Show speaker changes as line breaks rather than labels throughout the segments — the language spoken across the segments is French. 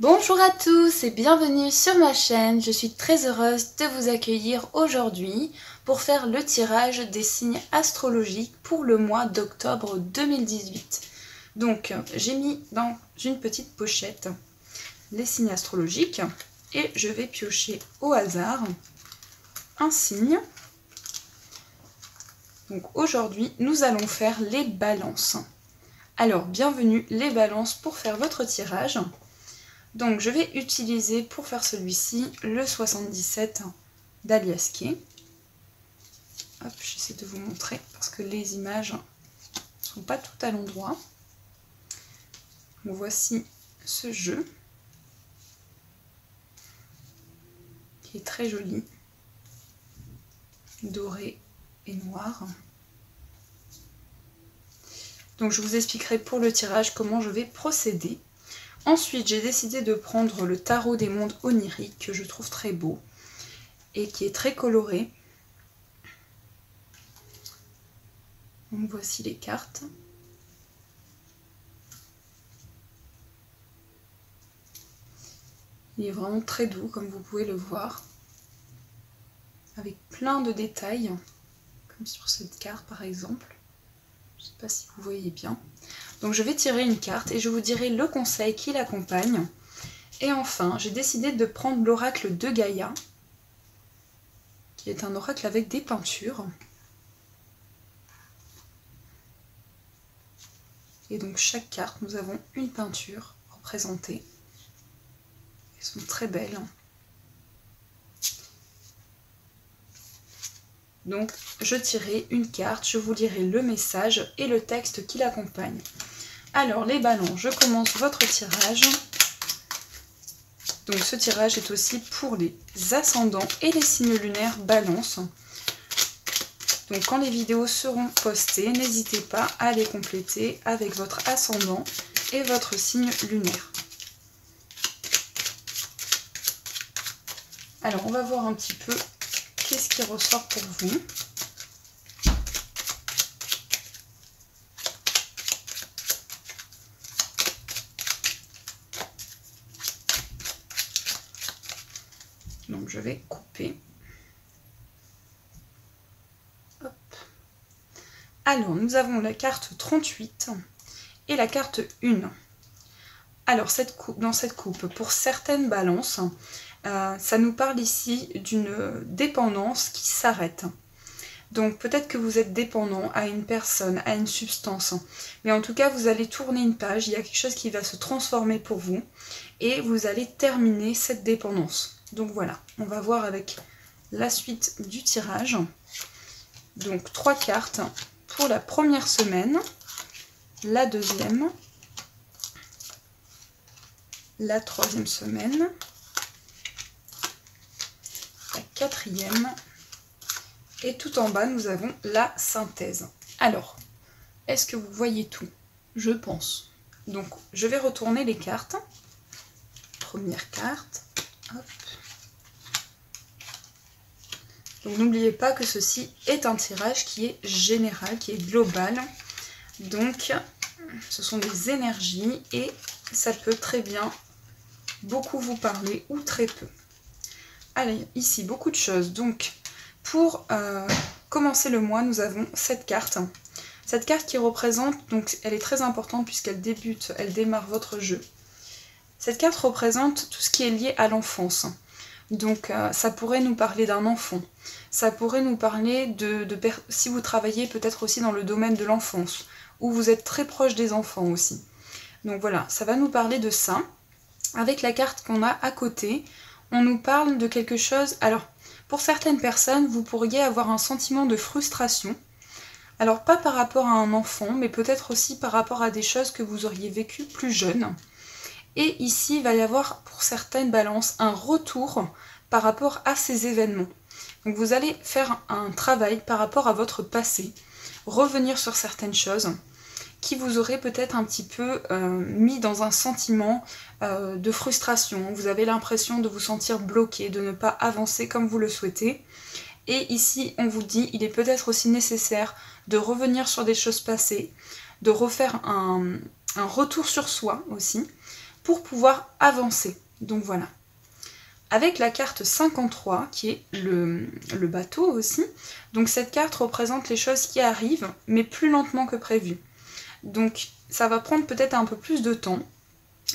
Bonjour à tous et bienvenue sur ma chaîne. Je suis très heureuse de vous accueillir aujourd'hui pour faire le tirage des signes astrologiques pour le mois d'octobre 2018. Donc j'ai mis dans une petite pochette les signes astrologiques et je vais piocher au hasard un signe. Donc aujourd'hui nous allons faire les balances. Alors bienvenue les balances pour faire votre tirage. Donc je vais utiliser pour faire celui-ci le 77 d'Aliasquet. Hop, j'essaie de vous montrer parce que les images ne sont pas toutes à l'endroit. voici ce jeu qui est très joli, doré et noir. Donc je vous expliquerai pour le tirage comment je vais procéder. Ensuite, j'ai décidé de prendre le tarot des mondes oniriques que je trouve très beau et qui est très coloré. Donc voici les cartes. Il est vraiment très doux comme vous pouvez le voir. Avec plein de détails, comme sur cette carte par exemple. Je ne sais pas si vous voyez bien. Donc je vais tirer une carte et je vous dirai le conseil qui l'accompagne. Et enfin, j'ai décidé de prendre l'oracle de Gaïa, qui est un oracle avec des peintures. Et donc chaque carte, nous avons une peinture représentée. Elles sont très belles. Donc je tirerai une carte, je vous lirai le message et le texte qui l'accompagne. Alors les ballons, je commence votre tirage. Donc ce tirage est aussi pour les ascendants et les signes lunaires balance. Donc quand les vidéos seront postées, n'hésitez pas à les compléter avec votre ascendant et votre signe lunaire. Alors on va voir un petit peu qu'est-ce qui ressort pour vous. Donc je vais couper. Alors nous avons la carte 38 et la carte 1. Alors dans cette coupe, pour certaines balances, euh, ça nous parle ici d'une dépendance qui s'arrête. Donc peut-être que vous êtes dépendant à une personne, à une substance. Mais en tout cas, vous allez tourner une page, il y a quelque chose qui va se transformer pour vous. Et vous allez terminer cette dépendance. Donc voilà, on va voir avec la suite du tirage. Donc trois cartes pour la première semaine, la deuxième, la troisième semaine, quatrième. Et tout en bas, nous avons la synthèse. Alors, est-ce que vous voyez tout? Je pense. Donc, je vais retourner les cartes. Première carte. Donc, n'oubliez pas que ceci est un tirage qui est général, qui est global. Donc, ce sont des énergies et ça peut très bien beaucoup vous parler ou très peu. Allez, ici, beaucoup de choses. Donc, pour euh, commencer le mois, nous avons cette carte. Cette carte qui représente, donc elle est très importante puisqu'elle débute, elle démarre votre jeu. Cette carte représente tout ce qui est lié à l'enfance. Donc euh, ça pourrait nous parler d'un enfant. Ça pourrait nous parler de, de si vous travaillez peut-être aussi dans le domaine de l'enfance, ou vous êtes très proche des enfants aussi. Donc voilà, ça va nous parler de ça. Avec la carte qu'on a à côté, on nous parle de quelque chose. Alors, pour certaines personnes, vous pourriez avoir un sentiment de frustration. Alors, pas par rapport à un enfant, mais peut-être aussi par rapport à des choses que vous auriez vécues plus jeune. Et ici, il va y avoir pour certaines balances un retour par rapport à ces événements. Donc, vous allez faire un travail par rapport à votre passé, revenir sur certaines choses qui vous aurait peut-être un petit peu euh, mis dans un sentiment euh, de frustration. Vous avez l'impression de vous sentir bloqué, de ne pas avancer comme vous le souhaitez. Et ici, on vous dit, il est peut-être aussi nécessaire de revenir sur des choses passées, de refaire un, retour sur soi aussi, pour pouvoir avancer. Donc voilà. Avec la carte 53, qui est le, le bateau aussi, donc cette carte représente les choses qui arrivent, mais plus lentement que prévu. Donc ça va prendre peut-être un peu plus de temps,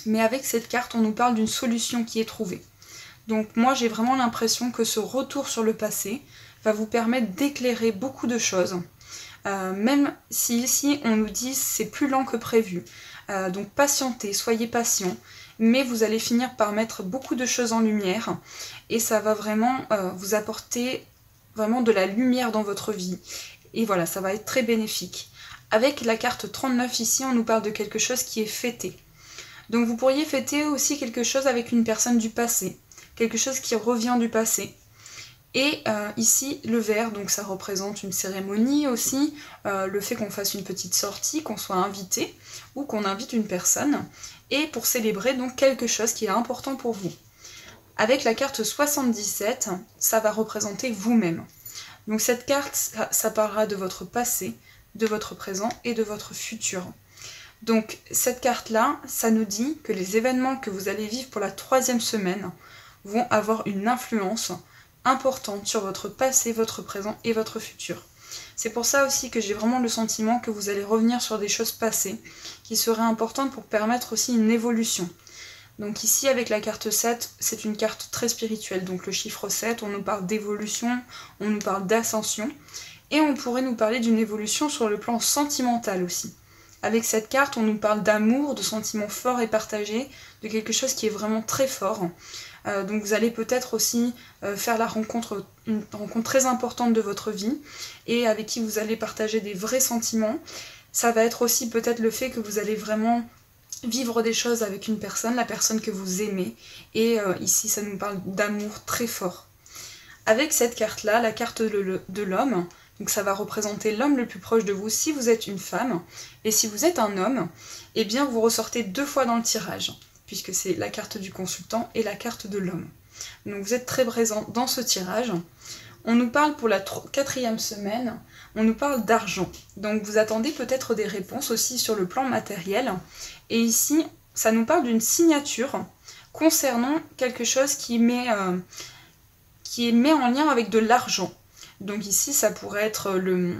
mais avec cette carte, on nous parle d'une solution qui est trouvée. Donc moi, j'ai vraiment l'impression que ce retour sur le passé va vous permettre d'éclairer beaucoup de choses. Euh, même si ici, on nous dit c'est plus lent que prévu. Euh, donc patientez, soyez patient, mais vous allez finir par mettre beaucoup de choses en lumière et ça va vraiment euh, vous apporter vraiment de la lumière dans votre vie. Et voilà, ça va être très bénéfique. Avec la carte 39 ici, on nous parle de quelque chose qui est fêté. Donc vous pourriez fêter aussi quelque chose avec une personne du passé, quelque chose qui revient du passé. Et euh, ici, le verre, donc ça représente une cérémonie aussi, euh, le fait qu'on fasse une petite sortie, qu'on soit invité ou qu'on invite une personne, et pour célébrer donc quelque chose qui est important pour vous. Avec la carte 77, ça va représenter vous-même. Donc cette carte, ça parlera de votre passé, de votre présent et de votre futur. Donc cette carte-là, ça nous dit que les événements que vous allez vivre pour la troisième semaine vont avoir une influence importante sur votre passé, votre présent et votre futur. C'est pour ça aussi que j'ai vraiment le sentiment que vous allez revenir sur des choses passées qui seraient importantes pour permettre aussi une évolution. Donc ici avec la carte 7, c'est une carte très spirituelle. Donc le chiffre 7, on nous parle d'évolution, on nous parle d'ascension et on pourrait nous parler d'une évolution sur le plan sentimental aussi. Avec cette carte, on nous parle d'amour, de sentiments forts et partagés, de quelque chose qui est vraiment très fort. Euh, donc vous allez peut-être aussi euh, faire la rencontre, une rencontre très importante de votre vie et avec qui vous allez partager des vrais sentiments. Ça va être aussi peut-être le fait que vous allez vraiment vivre des choses avec une personne, la personne que vous aimez. Et euh, ici, ça nous parle d'amour très fort. Avec cette carte-là, la carte de l'homme, donc ça va représenter l'homme le plus proche de vous si vous êtes une femme. Et si vous êtes un homme, eh bien vous ressortez deux fois dans le tirage, puisque c'est la carte du consultant et la carte de l'homme. Donc vous êtes très présent dans ce tirage. On nous parle pour la quatrième semaine, on nous parle d'argent. Donc vous attendez peut-être des réponses aussi sur le plan matériel. Et ici, ça nous parle d'une signature concernant quelque chose qui met, euh, qui met en lien avec de l'argent. Donc ici, ça pourrait être le,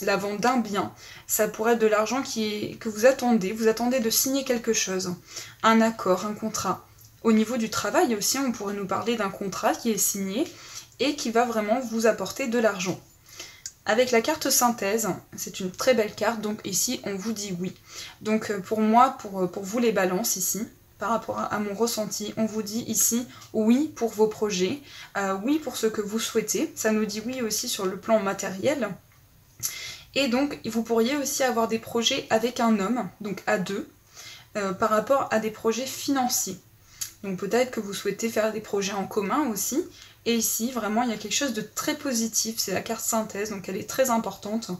la vente d'un bien, ça pourrait être de l'argent que vous attendez, vous attendez de signer quelque chose, un accord, un contrat. Au niveau du travail aussi, on pourrait nous parler d'un contrat qui est signé et qui va vraiment vous apporter de l'argent. Avec la carte synthèse, c'est une très belle carte, donc ici on vous dit oui. Donc euh, pour moi, euh, pour vous les balances ici, par rapport à, mon ressenti. On vous dit ici oui pour vos projets, euh, oui pour ce que vous souhaitez. Ça nous dit oui aussi sur le plan matériel. Et donc, vous pourriez aussi avoir des projets avec un homme, donc à deux, euh, par rapport à des projets financiers. Donc peut-être que vous souhaitez faire des projets en commun aussi. Et ici, vraiment, il y a quelque chose de très positif. C'est la carte synthèse, donc elle est très importante.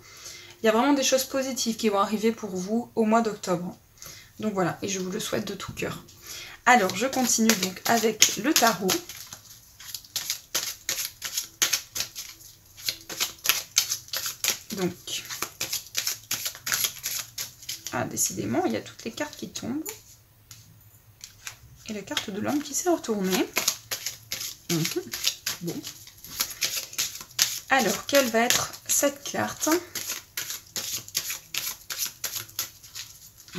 Il y a vraiment des choses positives qui vont arriver pour vous au mois d'octobre. Donc voilà, et je vous le souhaite de tout cœur. Alors, je continue donc avec le tarot. Donc, ah, décidément, il y a toutes les cartes qui tombent. Et la carte de l'homme qui s'est retournée. Mhm. Bon. Alors, quelle va être cette carte?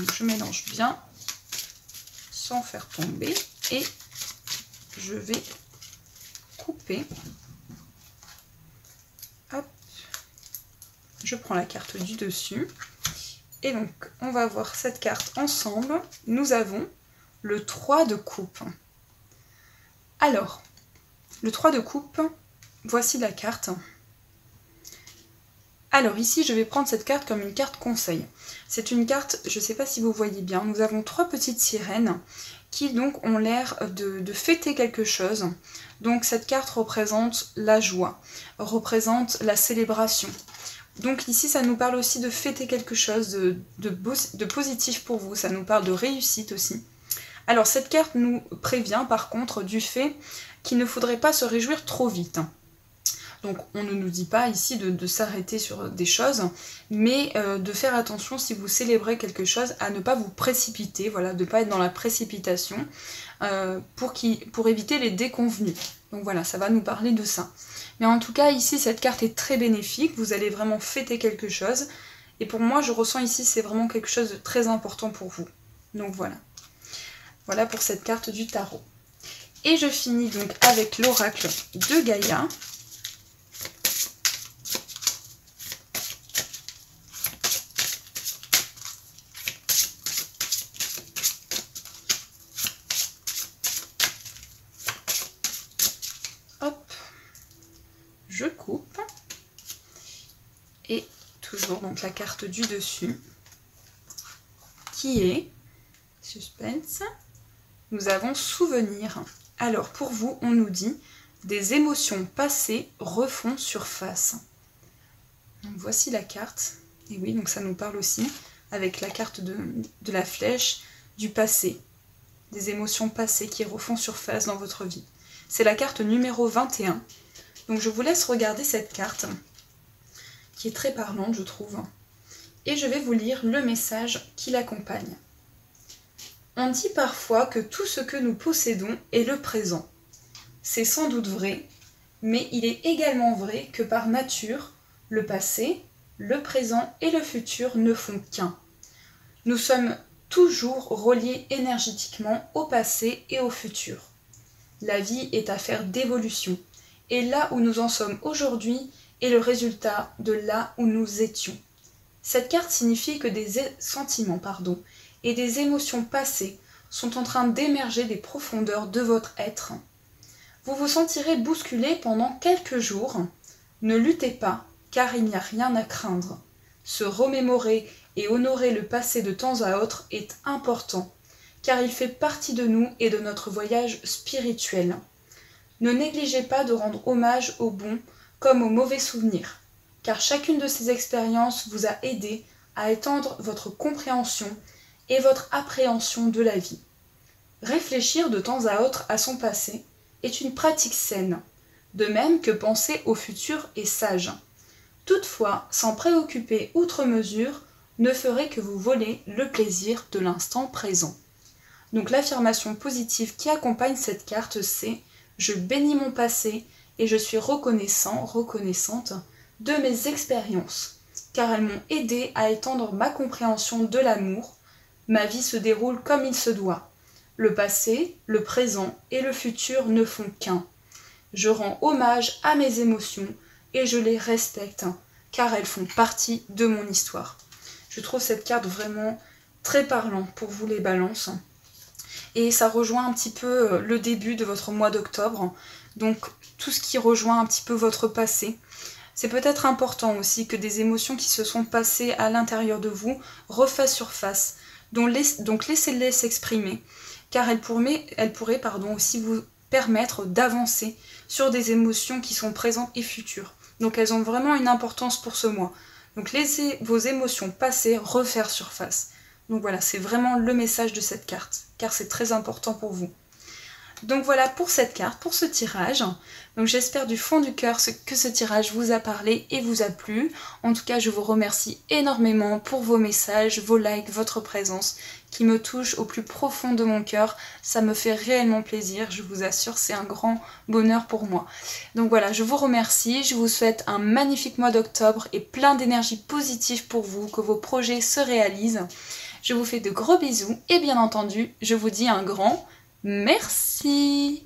Je mélange bien sans faire tomber et je vais couper. Je prends la carte du dessus. Et donc, on va voir cette carte ensemble. Nous avons le 3 de coupe. Alors, le 3 de coupe, voici la carte. Alors ici, je vais prendre cette carte comme une carte conseil. C'est une carte, je ne sais pas si vous voyez bien, nous avons trois petites sirènes qui donc ont l'air de, fêter quelque chose. Donc cette carte représente la joie, représente la célébration. Donc ici, ça nous parle aussi de fêter quelque chose de, positif pour vous, ça nous parle de réussite aussi. Alors cette carte nous prévient par contre du fait qu'il ne faudrait pas se réjouir trop vite. Donc on ne nous dit pas ici de, s'arrêter sur des choses, mais euh, de faire attention si vous célébrez quelque chose à ne pas vous précipiter, voilà, de ne pas être dans la précipitation euh, pour, pour éviter les déconvenus. Donc voilà, ça va nous parler de ça. Mais en tout cas, ici, cette carte est très bénéfique, vous allez vraiment fêter quelque chose. Et pour moi, je ressens ici, c'est vraiment quelque chose de très important pour vous. Donc voilà. Voilà pour cette carte du tarot. Et je finis donc avec l'oracle de Gaïa. Hop, je coupe. Et toujours donc la carte du dessus qui est suspense. Nous avons souvenir. Alors pour vous, on nous dit des émotions passées refont surface. voici la carte. Et oui, donc ça nous parle aussi avec la carte de, de la flèche du passé. Des émotions passées qui refont surface dans votre vie. C'est la carte numéro 21. Donc je vous laisse regarder cette carte qui est très parlante, je trouve. Et je vais vous lire le message qui l'accompagne. On dit parfois que tout ce que nous possédons est le présent. C'est sans doute vrai, mais il est également vrai que par nature, le passé, le présent et le futur ne font qu'un. Nous sommes toujours reliés énergétiquement au passé et au futur. La vie est affaire d'évolution, et là où nous en sommes aujourd'hui est le résultat de là où nous étions. Cette carte signifie que des sentiments pardon, et des émotions passées sont en train d'émerger des profondeurs de votre être. Vous vous sentirez bousculé pendant quelques jours. Ne luttez pas, car il n'y a rien à craindre. Se remémorer et honorer le passé de temps à autre est important, car il fait partie de nous et de notre voyage spirituel. Ne négligez pas de rendre hommage aux bons comme aux mauvais souvenirs, car chacune de ces expériences vous a aidé à étendre votre compréhension et votre appréhension de la vie. Réfléchir de temps à autre à son passé est une pratique saine, de même que penser au futur est sage. Toutefois, s'en préoccuper outre mesure ne ferait que vous voler le plaisir de l'instant présent. Donc l'affirmation positive qui accompagne cette carte c'est je bénis mon passé et je suis reconnaissant, reconnaissante de mes expériences, car elles m'ont aidé à étendre ma compréhension de l'amour, Ma vie se déroule comme il se doit. Le passé, le présent et le futur ne font qu'un. Je rends hommage à mes émotions et je les respecte, car elles font partie de mon histoire. Je trouve cette carte vraiment très parlante pour vous les balances. Et ça rejoint un petit peu euh, le début de votre mois d'octobre. Donc tout ce qui rejoint un petit peu votre passé. C'est peut-être important aussi que des émotions qui se sont passées à l'intérieur de vous refassent surface donc, laissez-les s'exprimer, car elles pourraient, aussi vous permettre d'avancer sur des émotions qui sont présentes et futures. Donc elles ont vraiment une importance pour ce mois. Donc laissez vos émotions passées refaire surface. Donc voilà, c'est vraiment le message de cette carte, car c'est très important pour vous. Donc voilà pour cette carte, pour ce tirage. Donc j'espère du fond du cœur que ce tirage vous a parlé et vous a plu. En tout cas, je vous remercie énormément pour vos messages, vos likes, votre présence qui me touche au plus profond de mon cœur. Ça me fait réellement plaisir, je vous assure, c'est un grand bonheur pour moi. Donc voilà, je vous remercie, je vous souhaite un magnifique mois d'octobre et plein d'énergie positive pour vous, que vos projets se réalisent. Je vous fais de gros bisous et bien entendu, je vous dis un grand Merci